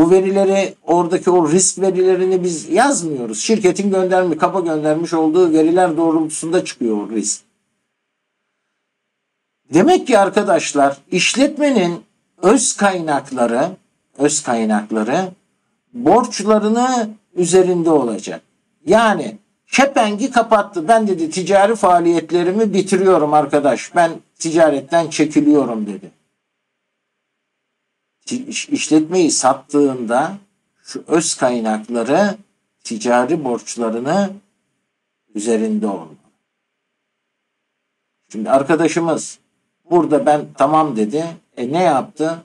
Bu verileri oradaki o risk verilerini biz yazmıyoruz. Şirketin göndermiş, kapa göndermiş olduğu veriler doğrultusunda çıkıyor o risk. Demek ki arkadaşlar işletmenin öz kaynakları öz kaynakları borçlarını üzerinde olacak. Yani kepengi kapattı. Ben dedi ticari faaliyetlerimi bitiriyorum arkadaş. Ben ticaretten çekiliyorum dedi. İşletmeyi sattığında şu öz kaynakları ticari borçlarını üzerinde olmalı. Şimdi arkadaşımız burada ben tamam dedi. E ne yaptı?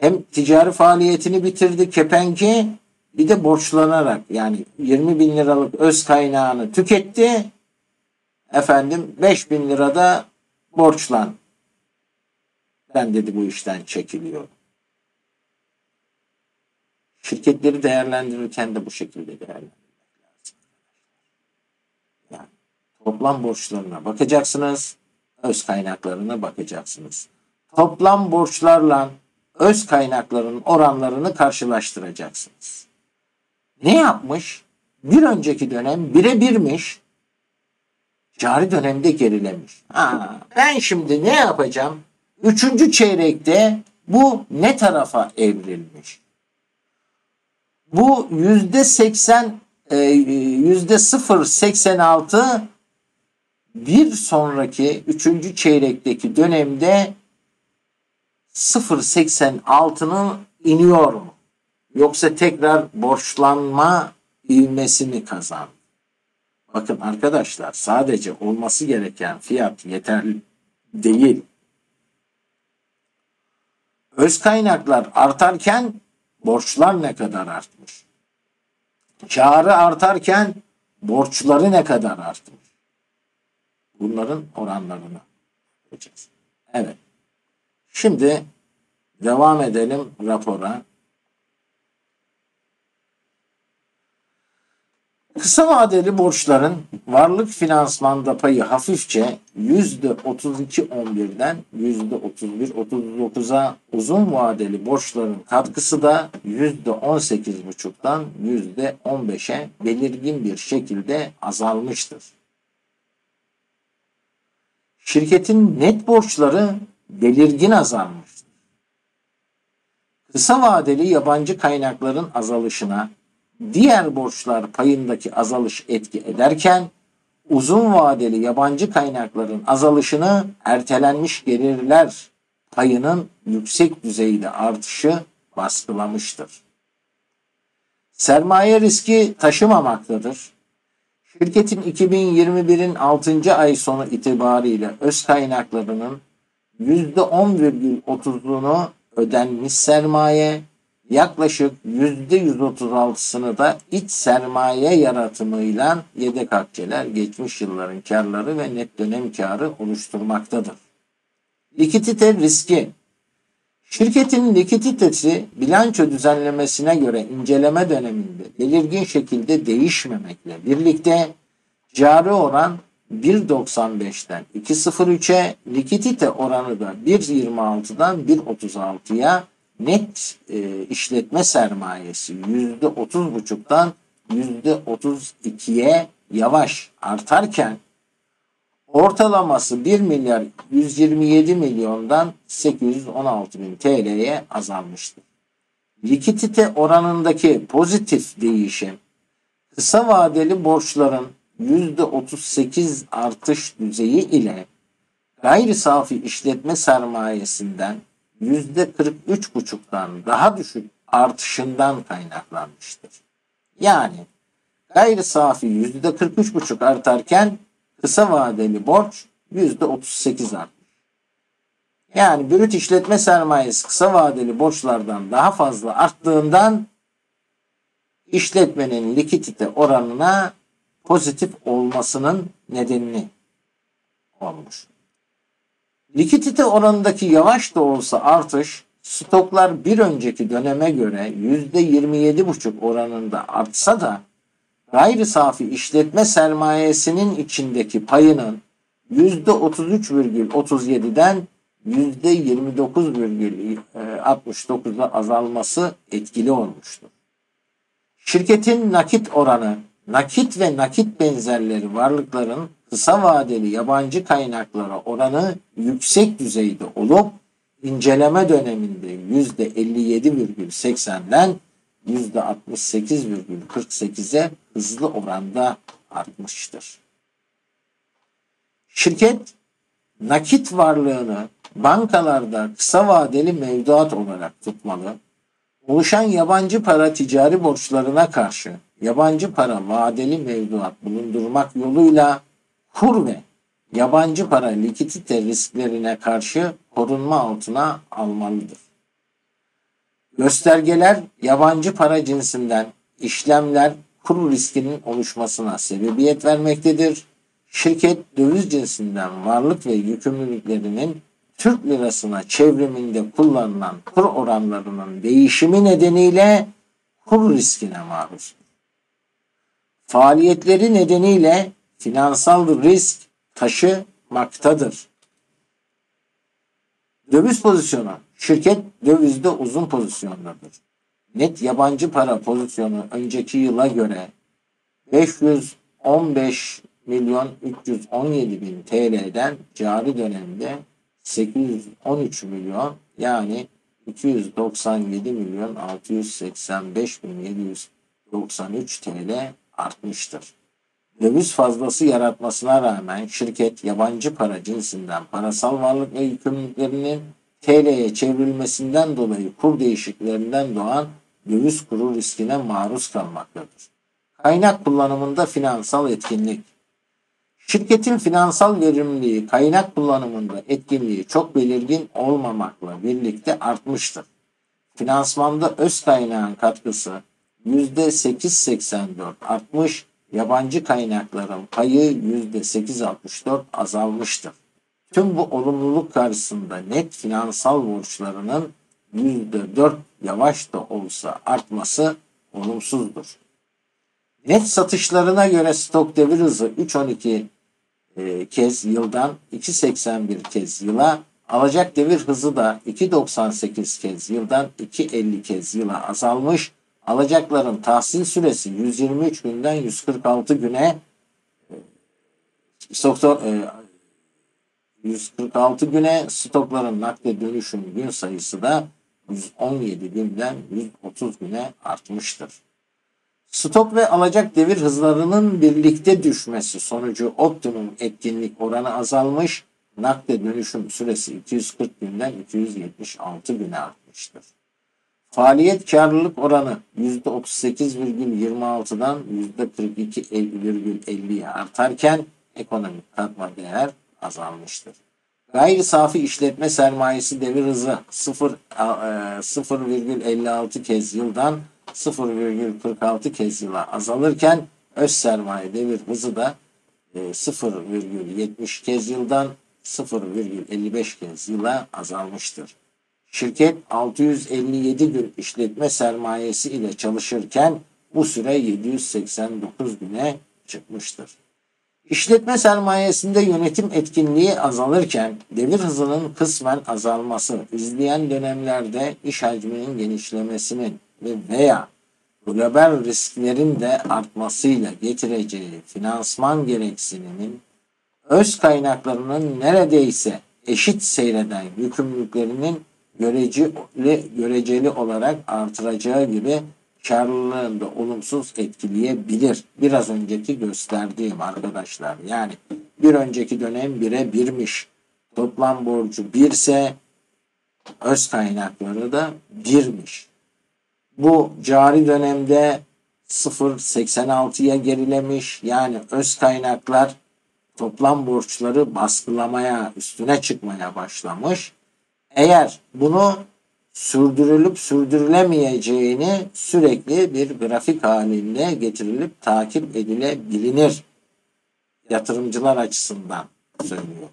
Hem ticari faaliyetini bitirdi kepenki bir de borçlanarak yani 20 bin liralık öz kaynağını tüketti. Efendim 5 bin lirada borçlan. Ben dedi bu işten çekiliyor. Şirketleri değerlendirirken de bu şekilde değerlendirmek lazım. Yani toplam borçlarına bakacaksınız, öz kaynaklarına bakacaksınız. Toplam borçlarla öz kaynakların oranlarını karşılaştıracaksınız. Ne yapmış? Bir önceki dönem bire birmiş. Cari dönemde gerilemiş. Ha, ben şimdi ne yapacağım? Üçüncü çeyrekte bu ne tarafa evrilmiş? Bu yüzde seksen e, yüzde sıfır seksen altı bir sonraki üçüncü çeyrekteki dönemde 0.86'nın iniyor mu? Yoksa tekrar borçlanma ivmesi mi kazandı? Bakın arkadaşlar sadece olması gereken fiyat yeterli değil. Öz kaynaklar artarken borçlar ne kadar artmış? Karı artarken borçları ne kadar artmış? Bunların oranlarını yapacağız. Evet. Şimdi devam edelim rapora. Kısa vadeli borçların varlık finansmanda payı hafifçe %32.11'den %31.39'a uzun vadeli borçların katkısı da %18.5'dan %15'e belirgin bir şekilde azalmıştır. Şirketin net borçları belirgin azalmıştır. Kısa vadeli yabancı kaynakların azalışına diğer borçlar payındaki azalış etki ederken uzun vadeli yabancı kaynakların azalışını ertelenmiş gelirler payının yüksek düzeyde artışı baskılamıştır. Sermaye riski taşımamaktadır. Şirketin 2021'in 6. ay sonu itibariyle öz kaynaklarının %10,30'unu ödenmiş sermaye, yaklaşık %136'sını da iç sermaye yaratımıyla yedek akçeler geçmiş yılların karları ve net dönem karı oluşturmaktadır. Likidite riski Şirketin likiditesi bilanço düzenlemesine göre inceleme döneminde belirgin şekilde değişmemekle birlikte cari oran 1.95'ten 2.03'e, likidite oranı da 1.26'dan 1.36'ya, net e, işletme sermayesi %30.5'tan %32'ye yavaş artarken ortalaması 1 milyar 127 milyondan 816 bin TL'ye azalmıştır. Likidite oranındaki pozitif değişim kısa vadeli borçların %38 artış düzeyi ile gayri safi işletme sermayesinden %43,5'tan daha düşük artışından kaynaklanmıştır. Yani gayri safi %43,5 artarken kısa vadeli borç %38 artmış. Yani brüt işletme sermayesi kısa vadeli borçlardan daha fazla arttığından işletmenin likidite oranına pozitif olmasının nedenini olmuş. Likidite oranındaki yavaş da olsa artış stoklar bir önceki döneme göre %27,5 oranında artsa da gayri safi işletme sermayesinin içindeki payının %33,37'den %29,69'a azalması etkili olmuştur. Şirketin nakit oranı nakit ve nakit benzerleri varlıkların kısa vadeli yabancı kaynaklara oranı yüksek düzeyde olup inceleme döneminde %57,80'den %68,48'e hızlı oranda artmıştır. Şirket nakit varlığını bankalarda kısa vadeli mevduat olarak tutmalı Oluşan yabancı para ticari borçlarına karşı yabancı para vadeli mevduat bulundurmak yoluyla kur ve yabancı para likidite risklerine karşı korunma altına almalıdır. Göstergeler yabancı para cinsinden işlemler kur riskinin oluşmasına sebebiyet vermektedir. Şirket döviz cinsinden varlık ve yükümlülüklerinin Türk lirasına çevriminde kullanılan kur oranlarının değişimi nedeniyle kur riskine maruz. Faaliyetleri nedeniyle finansal risk taşımaktadır. Döviz pozisyonu. Şirket dövizde uzun pozisyondadır. Net yabancı para pozisyonu önceki yıla göre 515 milyon 317 bin TL'den cari dönemde 813 milyon yani 297 milyon 685 bin 793 TL artmıştır. Döviz fazlası yaratmasına rağmen şirket yabancı para cinsinden parasal varlık ve yükümlülüklerinin TL'ye çevrilmesinden dolayı kur değişiklerinden doğan döviz kuru riskine maruz kalmaktadır. Kaynak kullanımında finansal etkinlik Şirketin finansal verimliliği kaynak kullanımında etkinliği çok belirgin olmamakla birlikte artmıştır. Finansmanda öz kaynağın katkısı %8.84 artmış, yabancı kaynakların payı %8.64 azalmıştır. Tüm bu olumluluk karşısında net finansal borçlarının %4 yavaş da olsa artması olumsuzdur. Net satışlarına göre stok devir hızı 3.12 e, kez yıldan 2.81 kez yıla, alacak devir hızı da 2.98 kez yıldan 2.50 kez yıla azalmış. Alacakların tahsil süresi 123 günden 146 güne stoklar, e, 146 güne stokların nakde dönüşüm gün sayısı da 117 günden 130 güne artmıştır. Stok ve alacak devir hızlarının birlikte düşmesi sonucu optimum etkinlik oranı azalmış, nakde dönüşüm süresi 240 günden 276 güne artmıştır. Faaliyet karlılık oranı %38,26'dan %42,50'ye artarken ekonomik katma değer azalmıştır. Gayri safi işletme sermayesi devir hızı 0,56 e, kez yıldan 0,46 kez yıla azalırken öz sermaye devir hızı da 0,70 e, kez yıldan 0,55 kez yıla azalmıştır. Şirket 657 gün işletme sermayesi ile çalışırken bu süre 789 güne çıkmıştır. İşletme sermayesinde yönetim etkinliği azalırken devir hızının kısmen azalması izleyen dönemlerde iş hacminin genişlemesinin ve veya global risklerin de artmasıyla getireceği finansman gereksiniminin öz kaynaklarının neredeyse eşit seyreden yükümlülüklerinin göreceli, göreceli olarak artıracağı gibi karlılığını da olumsuz etkileyebilir. Biraz önceki gösterdiğim arkadaşlar. Yani bir önceki dönem bire birmiş. Toplam borcu birse öz kaynakları da birmiş. Bu cari dönemde 0.86'ya gerilemiş. Yani öz kaynaklar toplam borçları baskılamaya, üstüne çıkmaya başlamış. Eğer bunu sürdürülüp sürdürülemeyeceğini sürekli bir grafik halinde getirilip takip edilebilir. Yatırımcılar açısından söylüyor.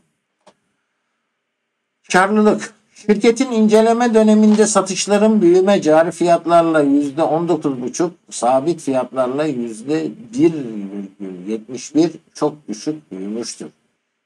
Karlılık Şirketin inceleme döneminde satışların büyüme cari fiyatlarla %19,5, sabit fiyatlarla %1,71 çok düşük büyümüştür.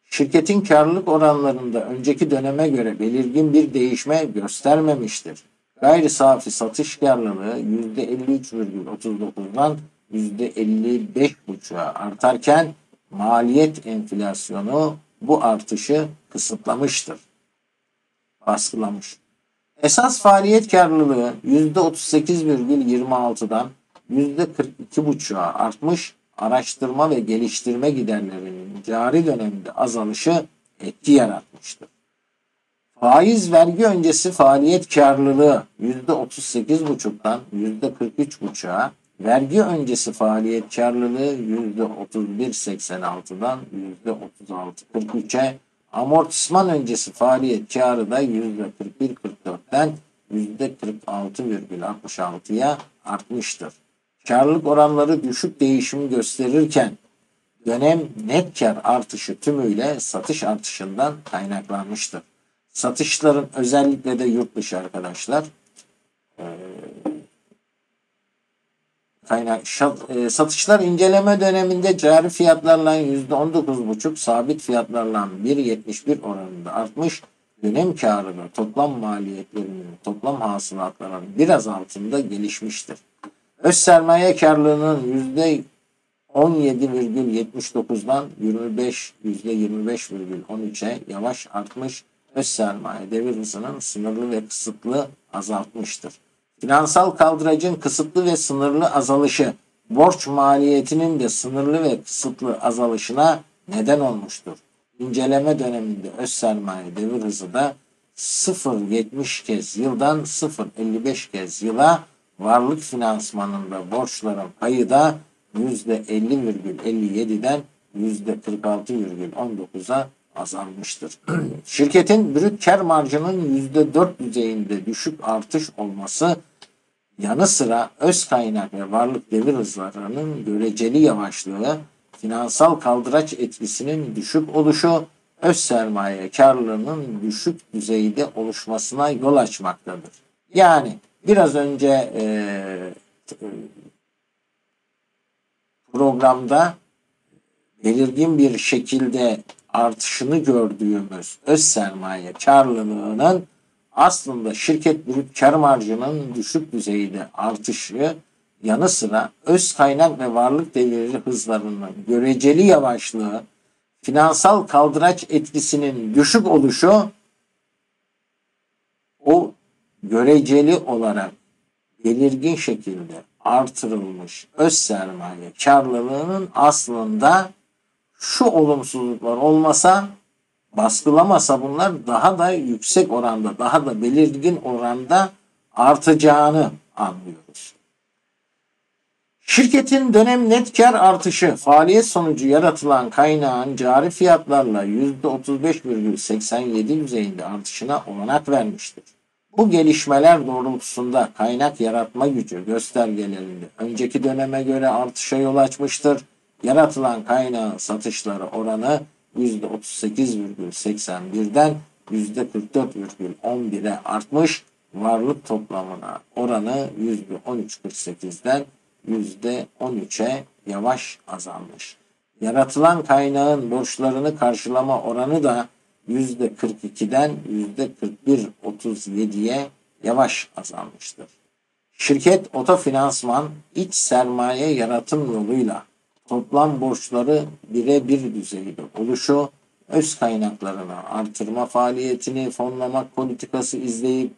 Şirketin karlılık oranlarında önceki döneme göre belirgin bir değişme göstermemiştir. Gayri safi satış karlılığı %53,39'dan %55,5'a artarken maliyet enflasyonu bu artışı kısıtlamıştır baskılamış. Esas faaliyet karlılığı %38,26'dan %42,5'a artmış, araştırma ve geliştirme giderlerinin cari dönemde azalışı etki yaratmıştır. Faiz vergi öncesi faaliyet karlılığı %38,5'tan %43,5'a, vergi öncesi faaliyet karlılığı %31,86'dan %36,43'e, amortisman öncesi faaliyet karı da %41,44'ten %46,66'ya artmıştır. Karlılık oranları düşük değişim gösterirken dönem net kar artışı tümüyle satış artışından kaynaklanmıştır. Satışların özellikle de yurt dışı arkadaşlar kaynak satışlar inceleme döneminde cari fiyatlarla %19,5 sabit fiyatlarla 1,71 oranında artmış dönem karını toplam maliyetlerinin toplam hasılatların biraz altında gelişmiştir. Öz sermaye karlılığının yüzde 17,79'dan 25 %25,13'e yavaş artmış öz sermaye devir hızının sınırlı ve kısıtlı azaltmıştır. Finansal kaldıracın kısıtlı ve sınırlı azalışı borç maliyetinin de sınırlı ve kısıtlı azalışına neden olmuştur. İnceleme döneminde öz sermaye devir hızı da 0.70 kez yıldan 0.55 kez yıla varlık finansmanında borçların payı da %50,57'den %46,19'a azalmıştır. Şirketin brüt kar marjının %4 düzeyinde düşük artış olması yanı sıra öz kaynak ve varlık devir hızlarının göreceli yavaşlığı, finansal kaldıraç etkisinin düşük oluşu, öz sermaye karlılığının düşük düzeyde oluşmasına yol açmaktadır. Yani biraz önce e, programda belirgin bir şekilde artışını gördüğümüz öz sermaye karlılığının aslında şirket brüt kar marjının düşük düzeyde artışı yanı sıra öz kaynak ve varlık devri hızlarının göreceli yavaşlığı, finansal kaldıraç etkisinin düşük oluşu o göreceli olarak belirgin şekilde artırılmış öz sermaye karlılığının aslında şu olumsuzluklar olmasa baskılamasa bunlar daha da yüksek oranda, daha da belirgin oranda artacağını anlıyoruz. Şirketin dönem net kar artışı faaliyet sonucu yaratılan kaynağın cari fiyatlarla %35,87 düzeyinde artışına olanak vermiştir. Bu gelişmeler doğrultusunda kaynak yaratma gücü göstergelerinde önceki döneme göre artışa yol açmıştır. Yaratılan kaynağın satışları oranı %38,81'den %44,11'e artmış. Varlık toplamına oranı %13,48'den %13'e yavaş azalmış. Yaratılan kaynağın borçlarını karşılama oranı da %42'den %41.37'ye yavaş azalmıştır. Şirket otofinansman iç sermaye yaratım yoluyla toplam borçları birebir düzeyde oluşu, öz kaynaklarını artırma faaliyetini fonlamak politikası izleyip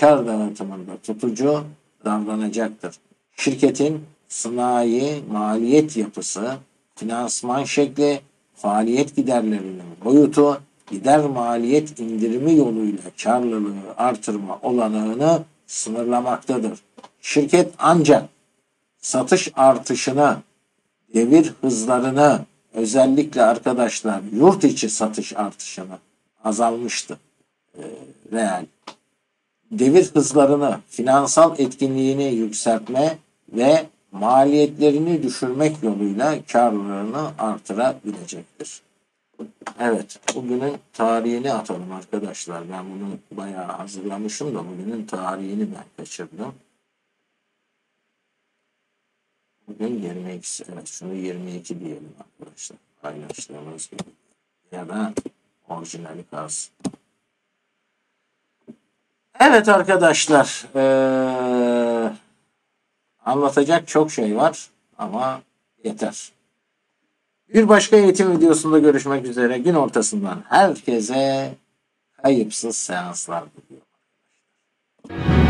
kar dağıtımında tutucu davranacaktır. Şirketin sanayi maliyet yapısı, finansman şekli, faaliyet giderlerinin boyutu, gider maliyet indirimi yoluyla karlılığı artırma olanağını sınırlamaktadır. Şirket ancak satış artışına, devir hızlarını özellikle arkadaşlar yurt içi satış artışını azalmıştı. E, reel. Devir hızlarını, finansal etkinliğini yükseltme ve maliyetlerini düşürmek yoluyla karlılığını artırabilecektir. Evet, bugünün tarihini atalım arkadaşlar. Ben bunu bayağı hazırlamışım da bugünün tarihini ben kaçırdım. Bugün 22, evet şunu 22 diyelim arkadaşlar. Paylaştığımız gibi. Ya da orijinali kalsın. Evet arkadaşlar. Ee, anlatacak çok şey var ama yeter. Bir başka eğitim videosunda görüşmek üzere. Gün ortasından herkese hayıpsız seanslar diliyorum.